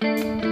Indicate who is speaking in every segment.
Speaker 1: Si oui,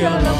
Speaker 1: your love.